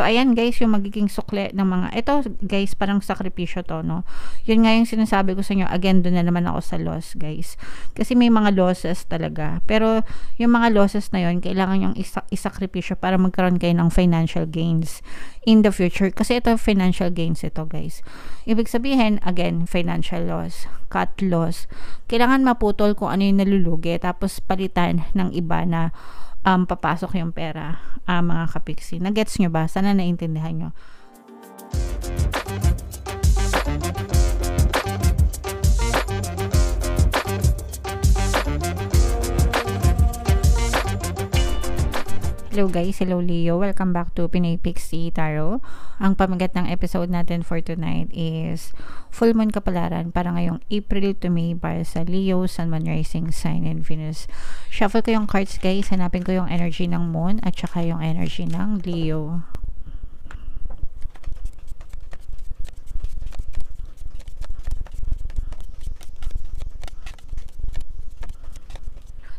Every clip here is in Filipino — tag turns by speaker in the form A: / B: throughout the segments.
A: So, ayan guys, yung magiging sukle ng mga, ito guys, parang sakripisyo to, no? Yun nga yung sinasabi ko sa inyo, again, doon na naman ako sa loss, guys. Kasi may mga losses talaga. Pero, yung mga losses na yun, kailangan yung isa isakripisyo para magkaroon kayo ng financial gains in the future. Kasi ito, financial gains ito, guys. Ibig sabihin, again, financial loss, cut loss. Kailangan maputol kung ano yung nalulugi, tapos palitan ng iba na um, papasok yung pera, uh, mga kapiksi. Nagets nyo ba? Sana naintindihan nyo. Hello guys, hello Leo. Welcome back to Pinay Pixie Tarot. Ang pamagat ng episode natin for tonight is Full Moon Kapalaran para ngayong April to May para sa Leo, Sun, Moon, Rising, Sign, and Venus. Shuffle ko yung cards guys. Hanapin ko yung energy ng Moon at saka yung energy ng Leo.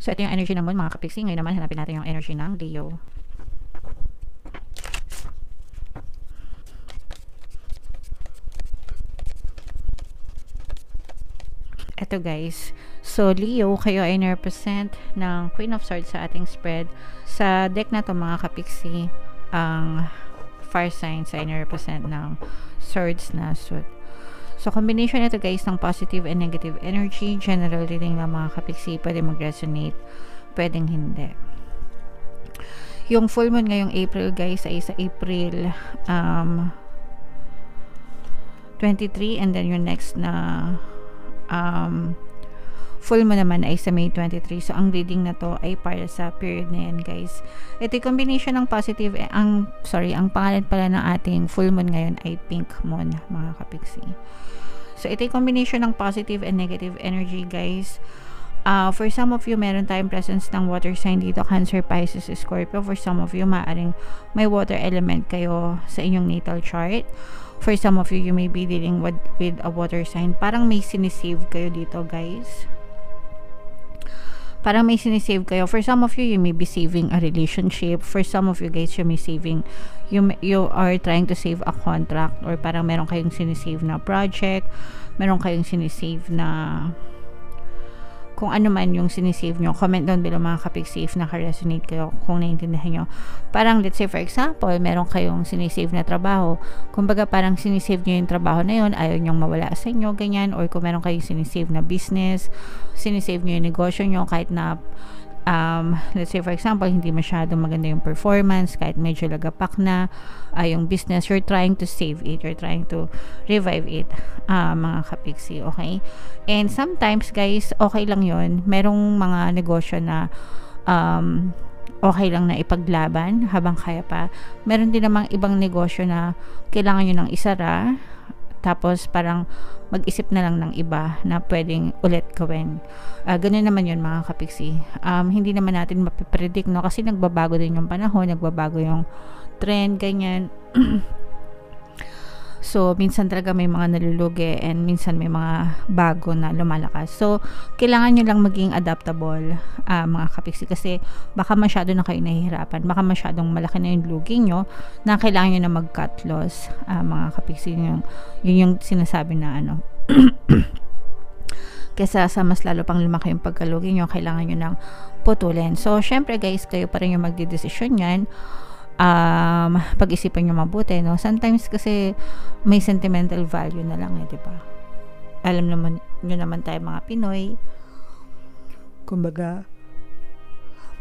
A: So, ito yung energy ng moon, mga kapiksi. Ngayon naman, hanapin natin yung energy ng Leo. Ito guys. So, Leo, kayo ay represent ng Queen of Swords sa ating spread. Sa deck na to mga kapiksi, ang fire signs ay represent ng swords na suit. So, combination ito guys ng positive and negative energy. General reading ng mga kapiksi, pwede mag-resonate, pwedeng hindi. Yung full moon ngayong April guys ay sa April um, 23 and then yung next na um, full mo naman ay sa May 23. So, ang reading na to ay para sa period na yan, guys. Ito yung combination ng positive, eh, ang, sorry, ang pangalan pala ng ating full moon ngayon ay pink moon, mga kapiksi. So, ito yung combination ng positive and negative energy, guys. Uh, for some of you, meron tayong presence ng water sign dito, Cancer, Pisces, Scorpio. For some of you, maaring may water element kayo sa inyong natal chart. For some of you, you may be dealing with, with a water sign. Parang may sinisave kayo dito, guys parang may sinisave kayo. For some of you, you may be saving a relationship. For some of you guys, you may saving, you, you are trying to save a contract or parang meron kayong sinisave na project, meron kayong sinisave na kung ano man yung sinisave nyo, comment down below mga kapig safe na ka-resonate kayo kung naiintindihan nyo. Parang let's say for example, meron kayong sinisave na trabaho. Kumbaga parang sinisave nyo yung trabaho na yun, ayaw nyong mawala sa inyo, ganyan. Or kung meron kayong sinisave na business, sinisave nyo yung negosyo nyo kahit na um, let's say for example, hindi masyadong maganda yung performance, kahit medyo lagapak na uh, yung business, you're trying to save it, you're trying to revive it, uh, mga kapiksi, okay? And sometimes, guys, okay lang yon Merong mga negosyo na um, okay lang na ipaglaban habang kaya pa. Meron din namang ibang negosyo na kailangan nyo ng isara, tapos parang mag-isip na lang ng iba na pwedeng ulit gawin. Uh, ganun naman yun mga kapiksi. Um, hindi naman natin mapipredict no kasi nagbabago din yung panahon, nagbabago yung trend, ganyan. So, minsan talaga may mga nalulugi and minsan may mga bago na lumalakas. So, kailangan nyo lang maging adaptable, uh, mga kapiksi, kasi baka masyado na kayo nahihirapan. Baka masyadong malaki na yung lugi nyo na kailangan nyo na mag-cut loss, uh, mga kapiksi. Yung, yun yung sinasabi na ano, kesa sa mas lalo pang lumaki yung pagkalugi nyo, kailangan nyo nang putulin. So, syempre guys, kayo pa rin yung magdidesisyon yan um, pag-isipan nyo mabuti, no? Sometimes kasi may sentimental value na lang, eh, di ba? Alam naman nyo naman tayo mga Pinoy. Kumbaga,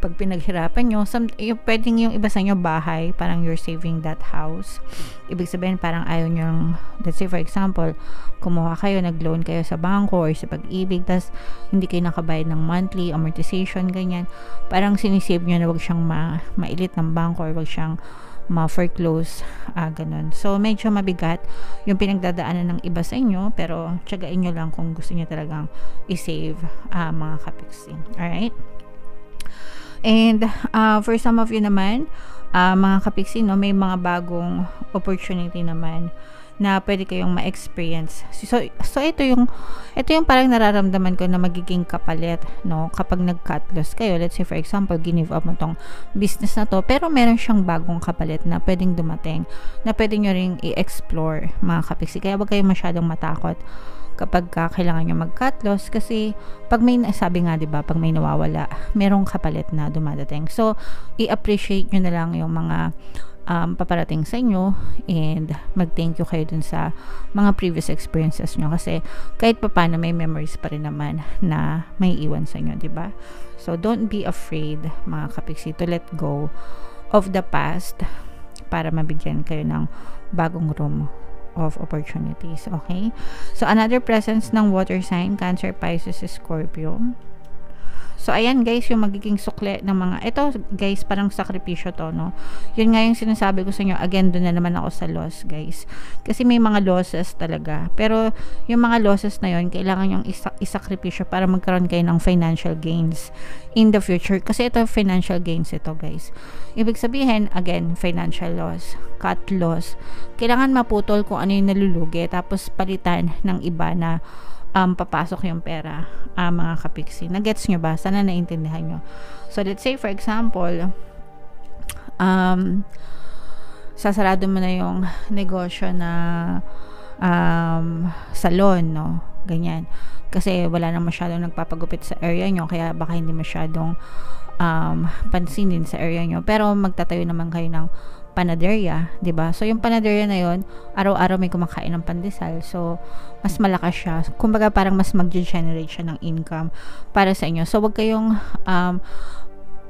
A: pag pinaghirapan nyo, some, yung, pwedeng yung iba sa inyo bahay, parang you're saving that house. Ibig sabihin, parang ayaw nyo, let's say for example, kumuha kayo, nag-loan kayo sa bangko or sa pag-ibig, tas hindi kayo nakabayad ng monthly amortization, ganyan. Parang sinisave nyo na wag siyang ma mailit ng bangko or wag siyang ma-foreclose, uh, ganun. So, medyo mabigat yung pinagdadaanan ng iba sa inyo, pero tiyagain nyo lang kung gusto nyo talagang i-save uh, mga kapiksi. Alright? And uh, for some of you naman, uh, mga kapiksi, no, may mga bagong opportunity naman na pwede kayong ma-experience. So, so ito yung ito yung parang nararamdaman ko na magiging kapalit, no? Kapag nag-cut loss kayo, let's say for example, give up mo tong business na to, pero meron siyang bagong kapalit na pwedeng dumating, na pwede nyo ring i-explore, mga kapiksi. Kaya wag kayong masyadong matakot kapag ka kailangan nyo mag-cut loss kasi pag may sabi nga 'di ba pag may nawawala merong kapalit na dumadating so i-appreciate nyo na lang yung mga um, paparating sa inyo and mag-thank you kayo dun sa mga previous experiences nyo kasi kahit pa paano may memories pa rin naman na may iwan sa inyo, di ba? So, don't be afraid, mga kapiksi, to let go of the past para mabigyan kayo ng bagong room of opportunities, okay? So, another presence ng water sign, Cancer, Pisces, Scorpio. So, ayan guys, yung magiging sukle ng mga, ito guys, parang sakripisyo to, no? Yun nga yung sinasabi ko sa inyo, again, doon na naman ako sa loss, guys. Kasi may mga losses talaga. Pero, yung mga losses na yun, kailangan yung isa isakripisyo para magkaroon kayo ng financial gains in the future. Kasi ito, financial gains ito, guys. Ibig sabihin, again, financial loss, cut loss. Kailangan maputol kung ano yung nalulugi, tapos palitan ng iba na um, papasok yung pera, uh, mga kapiksi. Nagets nyo ba? Sana naintindihan nyo. So, let's say, for example, um, sasarado mo na yung negosyo na um, salon, no? Ganyan. Kasi wala na masyadong nagpapagupit sa area nyo, kaya baka hindi masyadong um, pansinin sa area nyo. Pero magtatayo naman kayo ng panaderia, 'di ba? So yung panaderia na 'yon, araw-araw may kumakain ng pandesal. So mas malakas siya. Kumbaga parang mas mag-generate siya ng income para sa inyo. So wag kayong um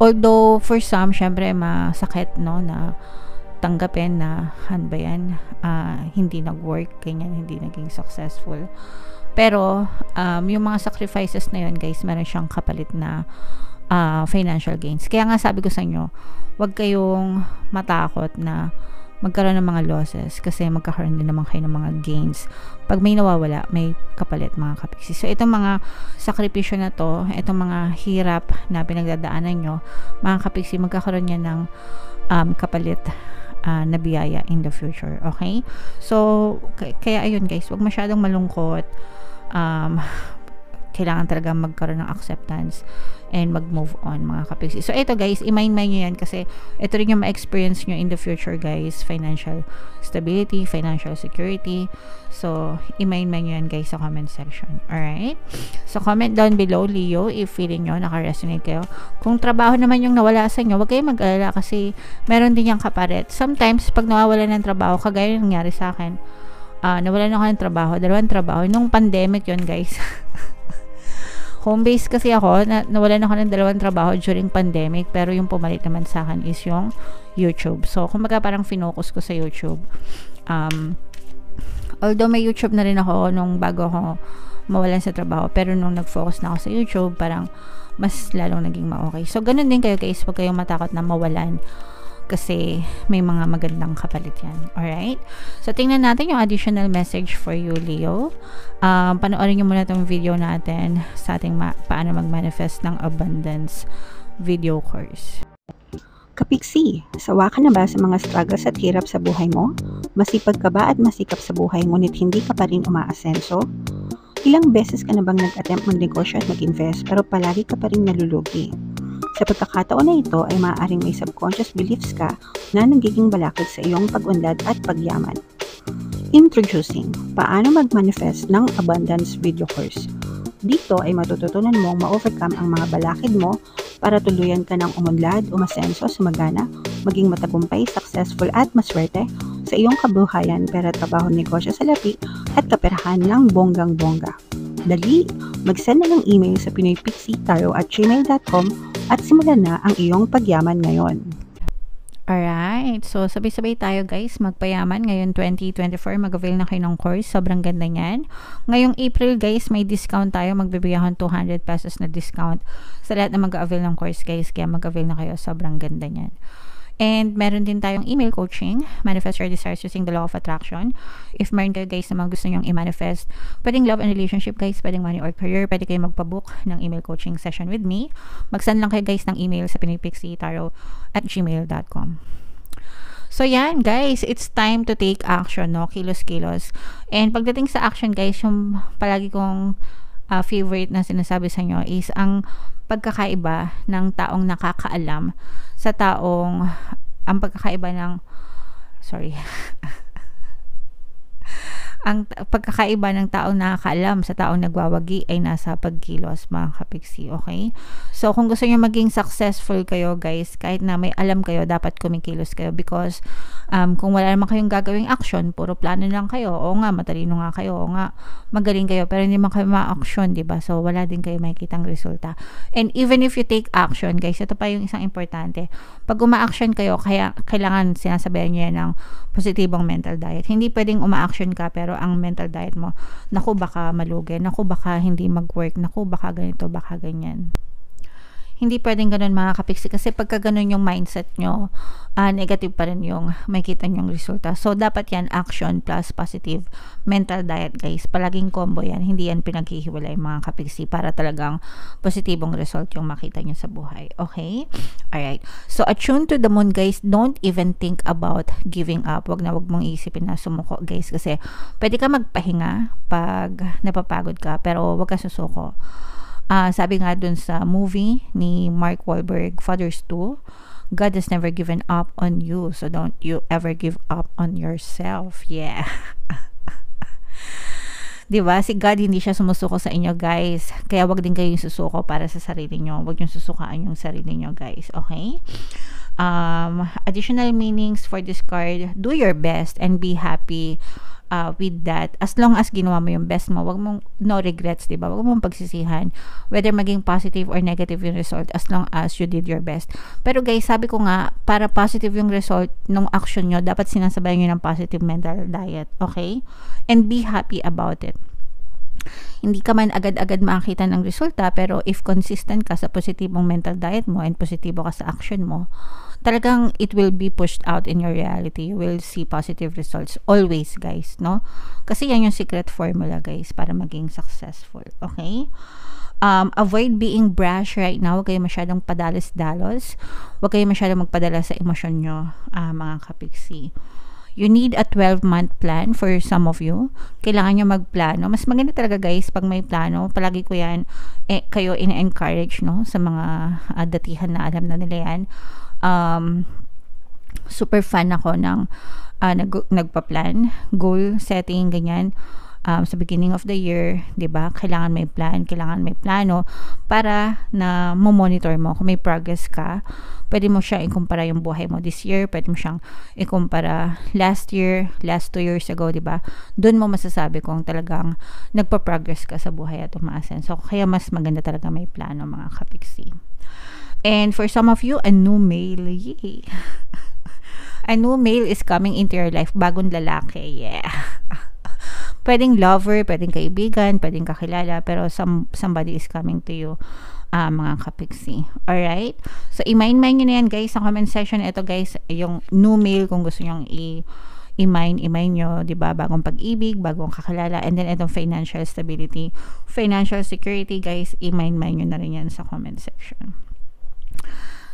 A: although for some syempre masakit no na tanggapin na han ba yan uh, hindi nag-work ganyan hindi naging successful pero um, yung mga sacrifices na yun guys meron siyang kapalit na uh, financial gains. Kaya nga sabi ko sa inyo, huwag kayong matakot na magkaroon ng mga losses kasi magkakaroon din naman kayo ng mga gains. Pag may nawawala, may kapalit mga kapiksi. So, itong mga sakripisyo na to, itong mga hirap na pinagdadaanan nyo, mga kapiksi, magkakaroon niya ng um, kapalit uh, na biyaya in the future. Okay? So, kaya ayun guys, huwag masyadong malungkot. Um, kailangan talaga magkaroon ng acceptance and mag-move on mga kapiksi. So, ito guys, i-mind-mind nyo yan kasi ito rin yung ma-experience nyo in the future guys. Financial stability, financial security. So, i-mind-mind nyo yan guys sa comment section. Alright? So, comment down below, Leo, if feeling nyo, naka-resonate kayo. Kung trabaho naman yung nawala sa inyo, huwag kayong mag-alala kasi meron din yung kaparet. Sometimes, pag nawawala ng trabaho, kagaya nangyari sa akin, uh, nawalan ako ng trabaho, dalawang trabaho. Nung pandemic yon guys. home base kasi ako, na, nawalan ako ng dalawang trabaho during pandemic, pero yung pumalit naman sa akin is yung YouTube. So, kumbaga parang finocus ko sa YouTube. Um, although may YouTube na rin ako nung bago ako mawalan sa trabaho, pero nung nag-focus na ako sa YouTube, parang mas lalong naging ma-okay. So, ganun din kayo guys, huwag kayong matakot na mawalan kasi may mga magandang kapalit yan. Alright? So, tingnan natin yung additional message for you, Leo. Um, panoorin nyo muna itong video natin sa ating ma- paano mag-manifest ng abundance video course.
B: Kapiksi, sawa ka na ba sa mga struggles at hirap sa buhay mo? Masipag ka ba at masikap sa buhay ngunit hindi ka pa rin umaasenso? Ilang beses ka na bang nag-attempt mag-negosyo at mag-invest pero palagi ka pa rin nalulugi? Sa pagkakataon na ito ay maaaring may subconscious beliefs ka na nagiging balakid sa iyong pag-unlad at pagyaman. Introducing, paano mag-manifest ng abundance video course. Dito ay matututunan mong ma-overcome ang mga balakid mo para tuluyan ka ng umunlad, umasenso, sumagana, maging matagumpay, successful at maswerte sa iyong kabuhayan, pera, trabaho, negosyo sa lapi at kaperahan ng bonggang-bongga. Dali, mag-send na ng email sa pinoypixitaro at gmail.com at simulan na ang iyong pagyaman ngayon.
A: Alright. So, sabay-sabay tayo guys. Magpayaman. Ngayon 2024, mag-avail na kayo ng course. Sobrang ganda niyan. Ngayong April guys, may discount tayo. Magbibigay akong 200 pesos na discount sa lahat na mag-avail ng course guys. Kaya mag-avail na kayo. Sobrang ganda niyan. And meron din tayong email coaching, manifest your desires using the law of attraction. If meron kayo guys na mga gusto nyong i-manifest, pwedeng love and relationship guys, pwedeng money or career, pwede kayo magpabook ng email coaching session with me. Mag-send lang kayo guys ng email sa pinipixitaro at gmail.com. So, yan, guys. It's time to take action, no? Kilos-kilos. And pagdating sa action, guys, yung palagi kong uh, favorite na sinasabi sa inyo is ang pagkakaiba ng taong nakakaalam sa taong ang pagkakaiba ng sorry ang pagkakaiba ng taong nakakaalam sa taong nagwawagi ay nasa pagkilos mga kapiksi, okay? So, kung gusto niyo maging successful kayo, guys, kahit na may alam kayo, dapat kumikilos kayo because um, kung wala naman kayong gagawing action, puro plano lang kayo, o nga, matalino nga kayo, o nga, magaling kayo, pero hindi man kayo ma-action, di ba? So, wala din kayo makikitang resulta. And even if you take action, guys, ito pa yung isang importante. Pag uma-action kayo, kaya kailangan sinasabihan niyo yan ng positibong mental diet. Hindi pwedeng uma-action ka, pero pero ang mental diet mo, naku baka malugi, naku baka hindi mag-work, naku baka ganito, baka ganyan. Hindi pwedeng ganun mga kapiksi kasi pagka ganun yung mindset nyo, uh, negative pa rin yung makita nyong resulta. So, dapat yan action plus positive mental diet guys. Palaging combo yan. Hindi yan pinaghihiwalay mga kapiksi para talagang positibong result yung makita nyo sa buhay. Okay? Alright. So, attune to the moon guys. Don't even think about giving up. Wag na wag mong isipin na sumuko guys kasi pwede ka magpahinga pag napapagod ka pero wag ka susuko. Uh, sabi nga dun sa movie ni Mark Wahlberg, Fathers 2, God has never given up on you. So don't you ever give up on yourself. Yeah. 'Di ba? Si God hindi siya sumusuko sa inyo, guys. Kaya wag din kayong susuko para sa sarili niyo. Wag niyo susukaan yung sarili niyo, guys. Okay? Um, additional meanings for this card, do your best and be happy uh, with that, as long as ginawa mo yung best mo, wag mong no regrets, 'di ba? Wag mong pagsisihan whether maging positive or negative yung result as long as you did your best. Pero guys, sabi ko nga, para positive yung result ng action nyo, dapat sinasabayan nyo ng positive mental diet, okay? And be happy about it hindi ka man agad-agad makakita ng resulta pero if consistent ka sa positibong mental diet mo and positibo ka sa action mo, talagang it will be pushed out in your reality. You will see positive results always, guys, no? Kasi yan yung secret formula, guys, para maging successful. Okay? Um, avoid being brash right now. Huwag kayo masyadong padalos-dalos. Huwag kayo masyadong magpadala sa emosyon nyo, uh, mga kapiksi. You need a 12-month plan for some of you. Kailangan nyo magplano. Mas maganda talaga guys pag may plano. Palagi ko yan, eh, kayo in-encourage no, sa mga uh, datihan na alam na nila yan. Um, super fan ako ng uh, nag, nagpa-plan, goal setting, ganyan um, sa beginning of the year, 'di ba? Kailangan may plan, kailangan may plano para na mo-monitor mo kung may progress ka. Pwede mo siya ikumpara yung buhay mo this year, pwede mo siyang ikumpara last year, last two years ago, 'di ba? Doon mo masasabi kung talagang nagpa-progress ka sa buhay at umaasen. So kaya mas maganda talaga may plano mga kapiksi. And for some of you, a new male, yay! a new male is coming into your life, bagong lalaki, yeah. pwedeng lover, pwedeng kaibigan, pwedeng kakilala, pero some, somebody is coming to you uh, mga kapiksi. Alright? So, i-mind-mind nyo na yan, guys, sa comment section. Ito, guys, yung new mail kung gusto nyo i- i-mine, i-mine nyo, di ba, bagong pag-ibig, bagong kakilala, and then itong financial stability, financial security, guys, i-mine-mine nyo na rin yan sa comment section.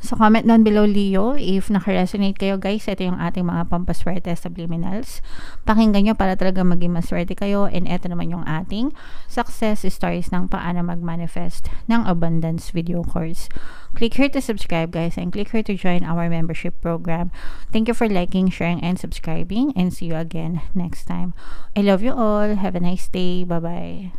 A: So, comment down below, Leo, if naka-resonate kayo, guys, ito yung ating mga pampaswerte subliminals. Pakinggan nyo para talaga maging maswerte kayo. And ito naman yung ating success stories ng paano mag-manifest ng abundance video course. Click here to subscribe, guys, and click here to join our membership program. Thank you for liking, sharing, and subscribing, and see you again next time. I love you all. Have a nice day. Bye-bye.